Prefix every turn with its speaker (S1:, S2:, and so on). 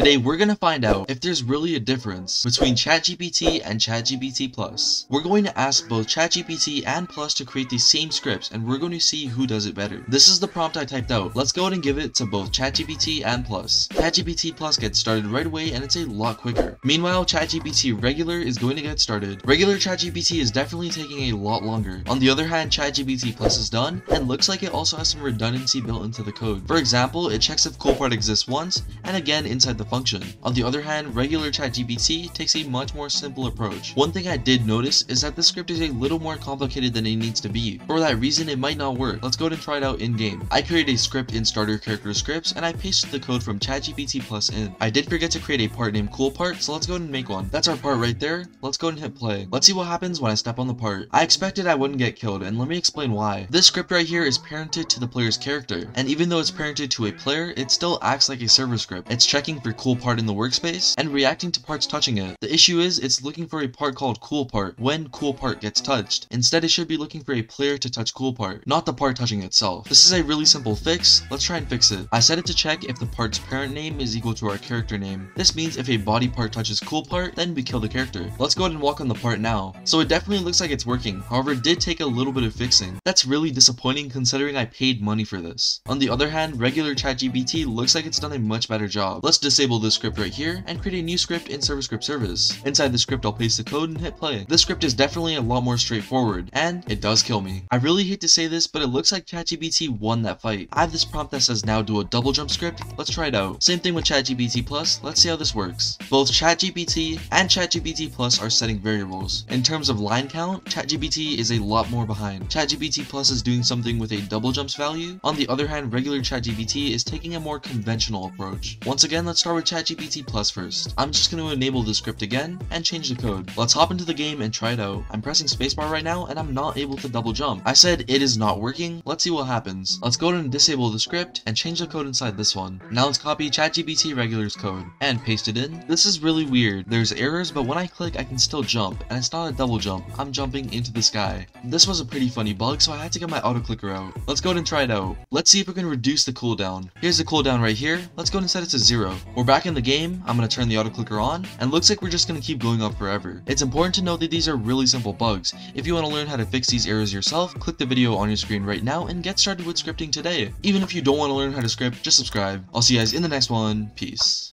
S1: Today we're gonna find out if there's really a difference between ChatGPT and ChatGPT Plus. We're going to ask both ChatGPT and Plus to create the same scripts and we're going to see who does it better. This is the prompt I typed out. Let's go ahead and give it to both ChatGPT and Plus. ChatGPT Plus gets started right away and it's a lot quicker. Meanwhile, ChatGPT Regular is going to get started. Regular ChatGPT is definitely taking a lot longer. On the other hand, ChatGPT Plus is done and looks like it also has some redundancy built into the code. For example, it checks if coolpart exists once and again inside the function. On the other hand, regular ChatGPT takes a much more simple approach. One thing I did notice is that the script is a little more complicated than it needs to be. For that reason, it might not work. Let's go ahead and try it out in game. I created a script in starter character scripts and I pasted the code from ChatGPT Plus in. I did forget to create a part named cool part, so let's go ahead and make one. That's our part right there. Let's go ahead and hit play. Let's see what happens when I step on the part. I expected I wouldn't get killed and let me explain why. This script right here is parented to the player's character and even though it's parented to a player, it still acts like a server script. It's checking for cool part in the workspace and reacting to parts touching it. The issue is it's looking for a part called cool part when cool part gets touched. Instead it should be looking for a player to touch cool part, not the part touching itself. This is a really simple fix, let's try and fix it. I set it to check if the part's parent name is equal to our character name. This means if a body part touches cool part, then we kill the character. Let's go ahead and walk on the part now. So it definitely looks like it's working, however it did take a little bit of fixing. That's really disappointing considering I paid money for this. On the other hand, regular ChatGPT looks like it's done a much better job. Let's disable this script right here and create a new script in ServerScript service. Inside the script, I'll paste the code and hit play. This script is definitely a lot more straightforward, and it does kill me. I really hate to say this, but it looks like ChatGPT won that fight. I have this prompt that says now do a double jump script. Let's try it out. Same thing with ChatGPT Plus. Let's see how this works. Both ChatGPT and ChatGPT Plus are setting variables. In terms of line count, ChatGPT is a lot more behind. ChatGPT Plus is doing something with a double jumps value. On the other hand, regular ChatGPT is taking a more conventional approach. Once again, let's start with ChatGPT Plus first. I'm just going to enable the script again and change the code. Let's hop into the game and try it out. I'm pressing spacebar right now and I'm not able to double jump. I said it is not working. Let's see what happens. Let's go ahead and disable the script and change the code inside this one. Now let's copy ChatGPT regular's code and paste it in. This is really weird. There's errors, but when I click, I can still jump, and it's not a double jump. I'm jumping into the sky. This was a pretty funny bug, so I had to get my auto clicker out. Let's go ahead and try it out. Let's see if we can reduce the cooldown. Here's the cooldown right here. Let's go ahead and set it to zero. We're back in the game. I'm going to turn the auto clicker on, and looks like we're just going to keep going up forever. It's important to note that these are really simple bugs. If you want to learn how to fix these errors yourself, click the video on your screen right now and get started with scripting today. Even if you don't want to learn how to script, just subscribe. I'll see you guys in the next one. Peace.